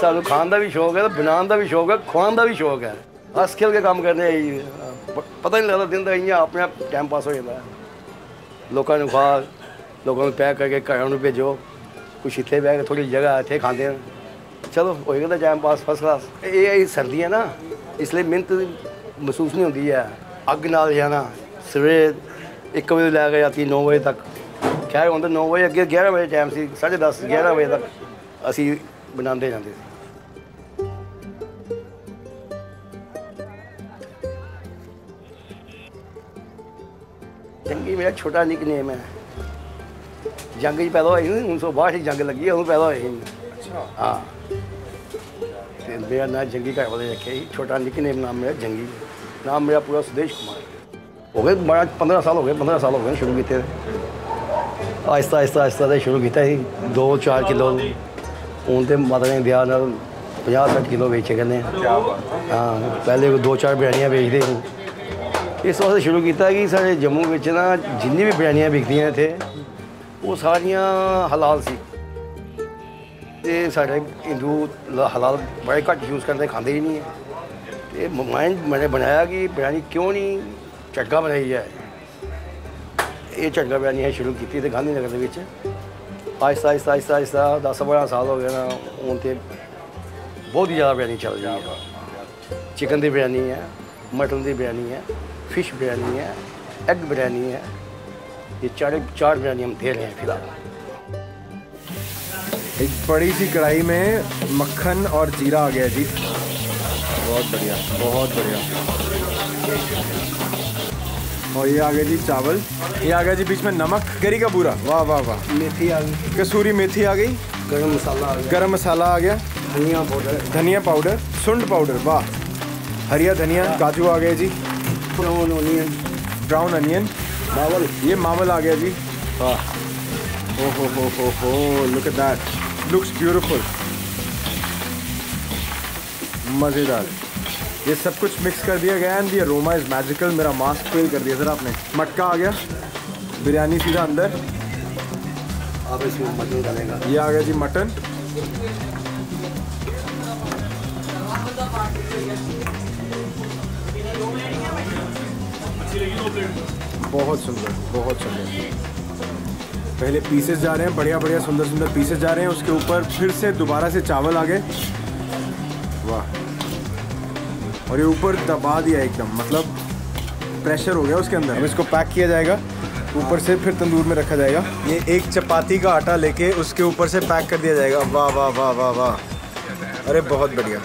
ਸਾਨੂੰ ਖਾਣ ਦਾ ਵੀ ਸ਼ੌਕ ਹੈ ਤੇ ਬਣਾਉਣ ਦਾ ਵੀ ਸ਼ੌਕ ਹੈ, ਖਵਾਉਣ ਦਾ ਵੀ ਸ਼ੌਕ ਹੈ। ਹੱਸ ਖੇਲ ਕੇ ਕੰਮ ਕਰਨੇ ਆ ਪਤਾ ਨਹੀਂ ਲੱਗਦਾ ਦਿਨ ਦਾ ਇੰਨਾ ਆਪਣੇ ਆਪ ਟਾਈਮ ਪਾਸ ਹੋ ਜਾਂਦਾ। ਲੋਕਾਂ ਨੂੰ ਖਾ ਲੋਕਾਂ ਨੂੰ ਪੈਕ ਕਰਕੇ ਘਰਾਂ ਨੂੰ ਭੇਜੋ। ਕੁਛ ਇੱਥੇ ਬਹਿ ਕੇ ਥੋੜੀ ਜਗ੍ਹਾ ਇੱਥੇ ਖਾਂਦੇ ਹਨ ਚਲੋ ਹੋਏਗਾ ਤਾਂ ਟਾਈਮ ਪਾਸ ਫਸਟ ਕਲਾਸ ਇਹ ਇਹ ਸਰਦੀਆਂ ਨਾ, ਇਸ ਲਈ ਮਿਹਨਤ ਮਹਿਸੂਸ ਨਹੀਂ ਹੁੰਦੀ ਹੈ। ਅੱਗ ਨਾਲ ਜਾਣਾ, ਸਵੇਰੇ 1 ਵਜੇ ਲੈ ਕੇ ਰਾਤੀ 9 ਵਜੇ ਤੱਕ। ਖੈਰ ਹੁੰਦਾ ਤਾਂ 9 ਵਜੇ ਅੱਗੇ 11 ਵਜੇ ਟਾਈਮ ਸੀ 10:30 11 ਵਜੇ ਤੱਕ ਅਸੀਂ ਬਣਾਉਂਦੇ ਜਾਂਦੇ ਸੀ। ਜੰਗੀ ਮੇਰਾ ਛੋਟਾ ਨਿਕਨੇਮ ਹੈ ਜੰਗ 'ਚ ਪੈਦਾ ਹੋਏ ਸੀ 1962 'ਚ ਜੰਗ ਲੱਗੀ ਉਹ ਪੈਦਾ ਹੋਏ ਸੀ ਅੱਛਾ ਹਾਂ ਤੇ ਮੇਰਾ ਨਾਂ ਜੰਗੀ ਘਰ ਵਾਲੇ ਰੱਖਿਆ ਸੀ ਛੋਟਾ ਨਿਕਨੇਮ ਨਾਮ ਮੇਰਾ ਜੰਗੀ ਨਾਮ ਮੇਰਾ ਪੂਰਾ ਸੁਦੇਸ਼ ਕੁਮਾਰ ਹੋ ਗਏ ਬੜਾ 15 ਸਾਲ ਹੋ ਗਏ 15 ਸਾਲ ਹੋ ਗਏ ਸ਼ੁਰੂ ਕੀਤੇ ਆਹਿਸਤਾ ਆਹਿਸਤਾ ਆਹਿਸਤਾ ਦੇ ਸ਼ੁਰੂ ਕੀਤਾ ਸੀ 2-4 ਕਿਲੋ ਹੁਣ ਤੇ ਮਾਤਾ ਨੇ ਵਿਆਹ ਨਾਲ 50-60 ਕਿਲੋ ਵੇਚੇ ਕਰਨੇ ਕੀ ਬਾਤ ਹੈ ਹਾਂ ਪਹਿਲੇ ਦੋ ਚਾਰ ਬਿਰਿਆਨੀਆਂ ਵੇਚਦੇ ਸੀ ਇਸ ਵਾਸਤੇ ਸ਼ੁਰੂ ਕੀਤਾ ਕਿ ਸਾਡੇ ਜੰਮੂ ਵਿੱਚ ਨਾ ਜਿੰਨੀ ਵੀ ਬਿਰਿਆਨੀਆਂ ਵਿਕਦੀਆਂ ਇੱਥੇ, ਉਹ ਸਾਰੀਆਂ ਹਲਾਲ ਸੀ। ਤੇ ਸਾਡੇ ਹਿੰਦੂ ਹਲਾਲ ਬੜੇ ਘੱਟ ਯੂਜ਼ ਕਰਦੇ, ਖਾਂਦੇ ਹੀ ਨਹੀਂ ਤੇ ਮੈਂ ਮੈਨੇ ਬਣਾਇਆ ਕਿ ਬਿਰਿਆਨੀ ਕਿਉਂ ਨਹੀਂ ਚੱਗਾ ਬਣਾਈ ਜਾਏ। ਇਹ ਚੱਗਾ ਬਿਰਿਆਨੀ ਹੈ ਸ਼ੁਰੂ ਕੀਤੀ ਤੇ ਗਾਂਧੀ ਨਗਰ ਦੇ ਵਿੱਚ। ਆਇਸਾ ਆਇਸਾ ਆਇਸਾ ਆਇਸਾ 10 12 ਸਾਲ ਹੋ ਗਏ ਨਾ, ਹੁਣ ਤੇ ਬਹੁਤ ਹੀ ਜ਼ਿਆਦਾ ਬਿਰਿਆਨੀ ਚੱਲ ਰਹੀ ਚਿਕਨ ਦੀ ਬਿਰਿਆਨੀ ਹੈ ਮਟਨ ਦੀ ਬਿਰਿਆਨੀ ਹੈ। फ़िश बिरयानी है एग बिरयानी है ये चार चार बिरयानी हम दे रहे हैं फ़िलहाल। एक बड़ी सी कढ़ाई में मक्खन और जीरा आ गया जी। बहुत बढ़िया बहुत बढ़िया। और ये आ गया जी चावल। ये आ गया जी बीच में नमक। गरी का बूरा वाह वाह वाह। मेथी आ गई। कसूरी मेथी आ गई। गरम मसाला आ गया। गरम मसाला आ गया। धनिया पाउडर। धनिया पाउडर सुंड पाउडर वाह। हरिया धनिया काजू आ गए जी। Brown onion brown onion? चावल ये मावल आ गया जी। वाह। ओ हो हो हो हो look at that looks beautiful मज़ेदार। ये सब कुछ मिक्स कर दिया गया एंड ये रोमा इज़ मैजिकल मेरा मास्क फेल कर दिया सर आपने। मटका आ गया। बिरयानी सीधा अंदर। अब इसमें मटन डालेगा। ये आ गया जी मटन। बहुत सुंदर बहुत सुंदर। पहले पीसेस जा रहे हैं बढ़िया बढ़िया सुंदर सुंदर पीसेस जा रहे हैं। उसके ऊपर फिर से दोबारा से चावल आ गए। वाह। और ये ऊपर दबा दिया एकदम मतलब प्रेशर हो गया उसके अंदर। अब इसको पैक किया जाएगा। ऊपर से फिर तंदूर में रखा जाएगा। ये एक चपाती का आटा लेके उसके ऊपर से पैक कर दिया जाएगा। वाह वाह वाह वाह वाह। अरे बहुत बढ़िया।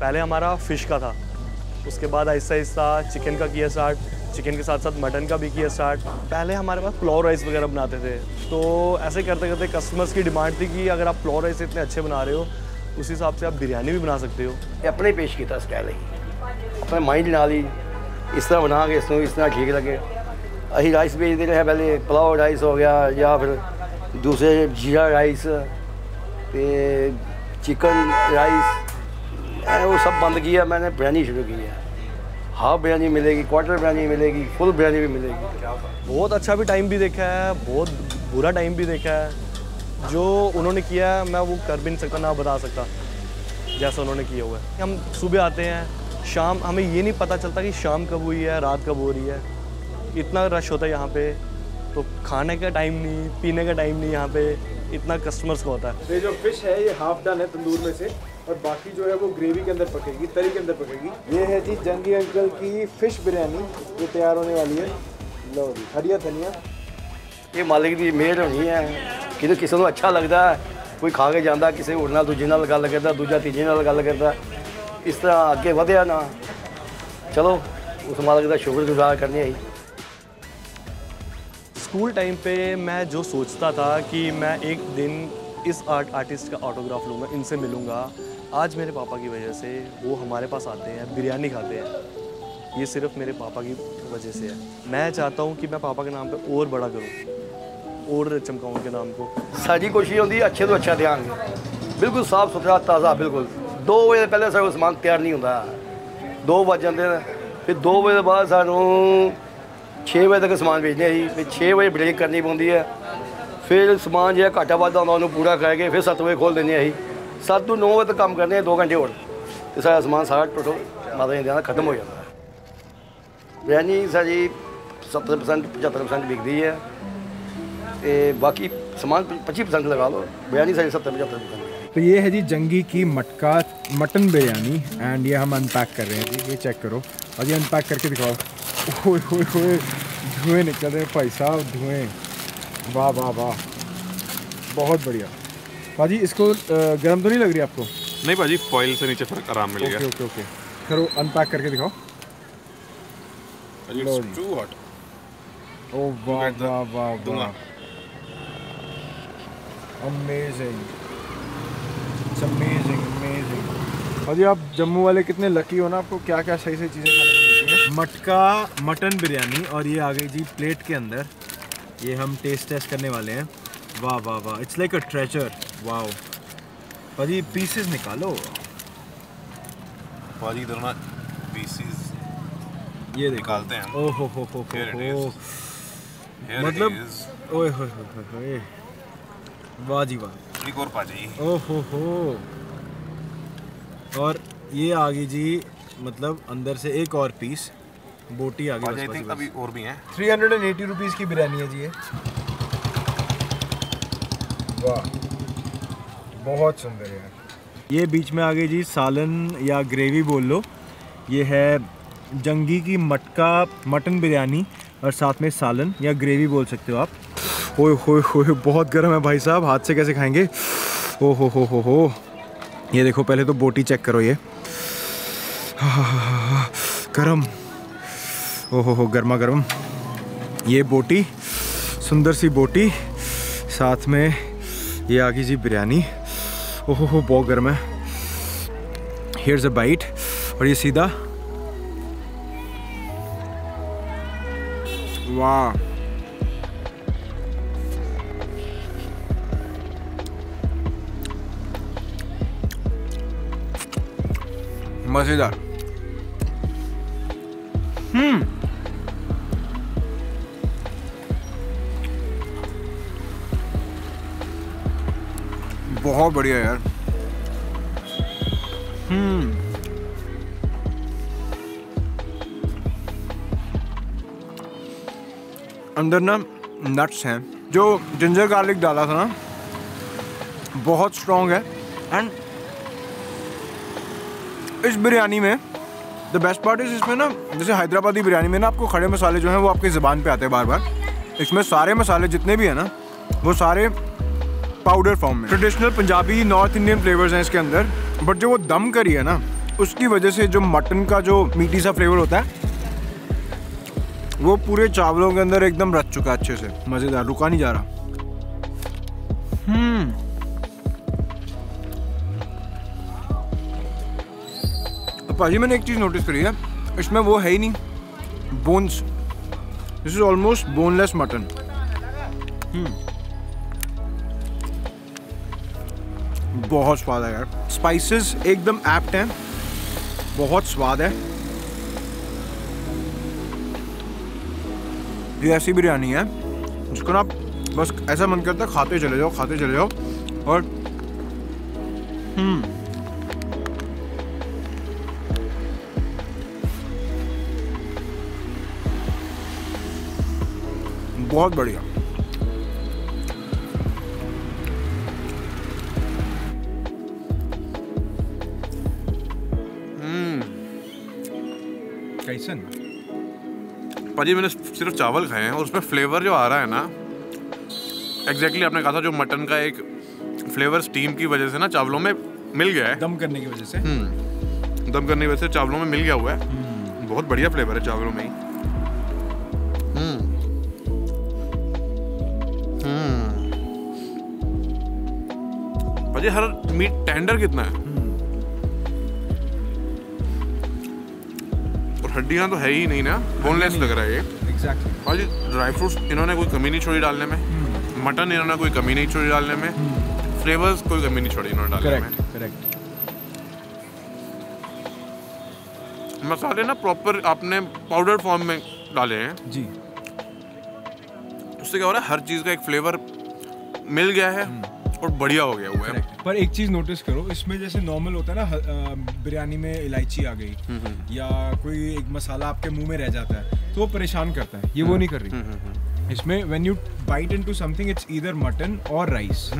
पहले हमारा फ़िश का था। उसके बाद आहिस्ता आहिस्ता चिकन का किया स्टार्ट चिकन के साथ साथ मटन का भी किया स्टार्ट पहले हमारे पास पुलाव राइस वगैरह बनाते थे। तो ऐसे करते करते कस्टमर्स की डिमांड थी कि अगर आप पुलाव राइस इतने अच्छे बना रहे हो, उस हिसाब से आप बिरयानी भी बना सकते हो। अपने पेश किया स्टाइल ही। अपने माइंड ना ली इस तरह बना के इस तरह ठीक लगे। अही राइस भेजते रहे पहले, पुलाव राइस हो गया, या फिर दूसरे जीरा राइस चिकन राइस वो सब बंद किया मैंने बिरयानी शुरू की है। हाफ़ बिरयानी मिलेगी क्वार्टर बिरयानी मिलेगी फुल बिरयानी भी मिलेगी। बहुत अच्छा भी टाइम भी देखा है बहुत बुरा टाइम भी देखा है। जो उन्होंने किया है मैं वो कर भी नहीं सकता ना बता सकता जैसा उन्होंने किया हुआ है। हम सुबह आते हैं शाम हमें ये नहीं पता चलता कि शाम कब हुई है रात कब हो रही है। इतना रश होता है यहाँ पे तो खाने का टाइम नहीं पीने का टाइम नहीं यहाँ पे इतना कस्टमर्स का होता है। ये जो फ़िश है ये हाफ़ डन है तंदूर में से। और बाकी जो है वो ग्रेवी के अंदर पकेगी तरी के अंदर पकेगी ये है जी जंगी अंकल की फिश बिरयानी जो तैयार होने वाली है लो जी हरिया धनिया ਇਹ ਮਾਲਿਕ ਦੀ ਮਿਹਰ ਹੋਣੀ ਹੈ ਕਿ ਕਿਸੇ ਨੂੰ ਅੱਛਾ ਲੱਗਦਾ ਹੈ, ਕੋਈ ਖਾ ਕੇ ਜਾਂਦਾ ਕਿਸੇ ਹੋਰ ਨਾਲ ਦੂਜੇ ਨਾਲ ਗੱਲ ਕਰਦਾ ਦੂਜਾ ਤੀਜੇ ਨਾਲ ਗੱਲ ਕਰਦਾ ਇਸ ਤਰ੍ਹਾਂ ਅੱਗੇ ਵਧਿਆ ਨਾ ਚਲੋ ਉਸ ਮਾਲਿਕ ਦਾ ਸ਼ੁਕਰਗੁਜ਼ਾਰ ਕਰਨੇ ਆਈ स्कूल टाइम पे मैं जो सोचता था कि मैं एक दिन इस आर्ट आर्टिस्ट का ऑटोग्राफ लूँगा इनसे मिलूँगा आज मेरे पापा की वजह से वो हमारे पास आते हैं बिरयानी खाते हैं ये सिर्फ मेरे पापा की वजह से है मैं चाहता हूँ कि मैं पापा के नाम पे और बड़ा करूँ और चमकाऊँ उनके नाम को ਸਾਡੀ ਕੋਸ਼ਿਸ਼ ਹੁੰਦੀ ਹੈ ਅੱਛੇ ਤੋਂ ਅੱਛਾ ਦਿਆਂਗੇ ਬਿਲਕੁਲ ਸਾਫ ਸੁਥਰਾ ਤਾਜ਼ਾ ਬਿਲਕੁਲ 2 ਵਜੇ ਤੋਂ ਪਹਿਲਾਂ ਸਾਡਾ ਕੋਈ ਸਮਾਨ ਤਿਆਰ ਨਹੀਂ ਹੁੰਦਾ 2 ਵੱਜ ਜਾਂਦੇ ਨੇ ਫਿਰ 2 ਵਜੇ ਤੋਂ ਬਾਅਦ ਸਾਨੂੰ 6 ਵਜੇ ਤੱਕ ਸਮਾਨ ਵੇਚਦੇ ਅਸੀਂ ਫਿਰ 6 ਵਜੇ ਬ੍ਰੇਕ ਕਰਨੀ ਪੈਂਦੀ ਹੈ ਫਿਰ ਸਮਾਨ ਜਿਹੜਾ ਘਾਟਾ ਵਾਧਾ ਹੁੰਦਾ ਉਹਨੂੰ ਪੂਰਾ ਕਰਕੇ ਫਿਰ 7 ਵਜੇ ਖੋਲ ਦਿੰਦੇ ਹਾਂ ਅਸੀਂ 7 ਤੋਂ 9 ਵਜੇ ਤੱਕ ਕੰਮ ਕਰਦੇ ਹਾਂ 2 ਘੰਟੇ ਹੋਰ ਤੇ ਸਾਰਾ ਸਮਾਨ ਸਾਰਾ ਟੋਟਲ ਮਾਤਾ ਜੀ ਦਾ ਖਤਮ ਹੋ ਜਾਂਦਾ ਹੈ ਬਿਰਿਆਨੀ ਸਾਡੀ 70% 75% ਵਿਕਦੀ ਹੈ ਤੇ ਬਾਕੀ ਸਮਾਨ 25% ਲਗਾ ਲਓ ਬਿਰਿਆਨੀ ਸਾਡੀ 70 75% ਵਿਕਦੀ ਹੈ तो ये है जी जंगी की मटका मटन बिरयानी एंड ये हम अनपैक कर रहे हैं जी ये चेक करो और ये अनपैक करके दिखाओ ओए ओए ओए धुएं निकल रहे हैं भाई साहब धुएं वाह वाह वाह बहुत बढ़िया भाजी इसको गर्म तो नहीं लग रही आपको? नहीं भाजी फॉइल से नीचे फिर आराम मिल ओके गया। ओके ओके करो अनपैक करके दिखाओ। लो it's जी। ओ वाह वाह वाह वाह। अमेजिंग इट्स अमेजिंग अमेजिंग भाजी आप जम्मू वाले कितने लकी हो ना आपको क्या क्या सही सही चीज़ें खाने को मिलती हैं? मटका मटन बिरयानी और ये आ गई जी प्लेट के अंदर। ये हम टेस्ट टेस्ट करने वाले हैं। वाह वाह वाह। इट्स लाइक अ ट्रेजर वाह भाजी पीसेस निकालो। भाजी इधर ना पीसीज ये देखो। निकालते हैं। ओ हो हो हो हो हो। मतलब- ओए होए होए होए वाह जी वाह। एक और भाजी ओहो हो हो। और ये आ गई जी मतलब अंदर से एक और पीस बोटी आ भाजी आई गई थिंक अभी और भी हैं। Three hundred and eighty rupees की बिरयानी है जी ये। वाह। बहुत सुंदर है ये बीच में आ गई जी सालन या ग्रेवी बोल लो। ये है जंगी की मटका, मटन बिरयानी और साथ में सालन या ग्रेवी बोल सकते हो आप। ओए होए होए बहुत गर्म है भाई साहब। हाथ से कैसे खाएँगे? ओ, हो हो हो हो। ये देखो, पहले तो बोटी चेक करो ये। गरम। ओ, हो हो, गर्मा गर्म। ये बोटी, सुंदर सी बोटी। साथ में ये आ गई जी बिरयानी। ओहो हो बहुत गर्म है। हेयर्स अ बाइट और ये सीधा। वाह। मज़ेदार। बहुत बढ़िया यार। हम्म। अंदर ना नट्स हैं। जो जिंजर गार्लिक डाला था ना बहुत स्ट्रॉन्ग है। एंड इस बिरयानी में द बेस्ट पार्ट इज़ इसमें ना जैसे हैदराबादी बिरयानी में ना आपको खड़े मसाले जो हैं वो आपकी ज़बान पे आते हैं बार बार। इसमें सारे मसाले जितने भी हैं ना वो सारे पाउडर फॉर्म में traditional Punjabi north Indian flavours हैं इसके अंदर। बट जो वो दम करी है ना, उसकी वजह से जो मटन का जो मीठी सा फ्लेवर होता है, वो पूरे चावलों के अंदर एकदम रच चुका है अच्छे से। मज़ेदार, रुका नहीं जा रहा। हम्म। भाजी, मैंने एक चीज़ नोटिस करी है, इसमें वो है ही नहीं bones this is almost boneless mutton बहुत स्वाद है यार। स्पाइसेस एकदम एप्ट हैं। बहुत स्वाद है। ये ऐसी बिरयानी है, जिसको ना बस ऐसा मन करता है खाते चले जाओ, खाते चले जाओ। और हम्म। बहुत बढ़िया। कैसन भाजी मैंने सिर्फ़ चावल खाए हैं और उसमें फ्लेवर जो आ रहा है ना एग्जैक्टली exactly आपने कहा था जो मटन का एक फ्लेवर स्टीम की वजह से ना चावलों में मिल गया है। दम करने की वजह से? हम्म, दम करने की वजह से चावलों में मिल गया हुआ है। बहुत बढ़िया फ्लेवर है चावलों में ही। हम्म। हम्म। भाजी हर मीट टेंडर कितना है? हड्डियाँ तो है ही नहीं ना बोनलेस लग रहा है ये। एग्जैक्टली भाजी ड्राई फ्रूट्स इन्होंने कोई कमी नहीं छोड़ी डालने में। मटन इन्होंने कोई कमी नहीं छोड़ी डालने में। फ्लेवर्स कोई कमी नहीं छोड़ी इन्होंने डालने में। करेक्ट करेक्ट मसाले ना प्रॉपर आपने पाउडर फॉर्म में डाले हैं। जी। उससे क्या हो रहा है हर चीज़ का एक फ्लेवर मिल गया है। और बढ़िया हो गया हुआ है पर एक चीज़ नोटिस करो इसमें जैसे नॉर्मल होता है ना बिरयानी में इलायची आ गई या कोई एक मसाला आपके मुँह में रह जाता है तो वो परेशान करता है ये वो नहीं कर रही। इसमें when you bite into something it's either mutton और राइस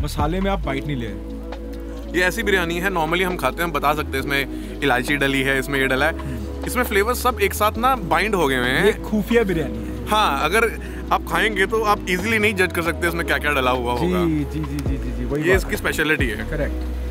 मसाले में आप बाइट नहीं ले रहे। ये ऐसी बिरयानी है नॉर्मली हम खाते हैं हम बता सकते हैं इसमें इलायची डली है इसमें ये डला है। इसमें फ्लेवर सब एक साथ ना बाइंड हो गए हुए ये हैं खुफिया बिरयानी है। हाँ अगर आप खाएँगे तो आप इजीली नहीं जज कर सकते इसमें क्या क्या डला हुआ होगा जी जी जी जी जी जी वही ये इसकी स्पेशलिटी है। करेक्ट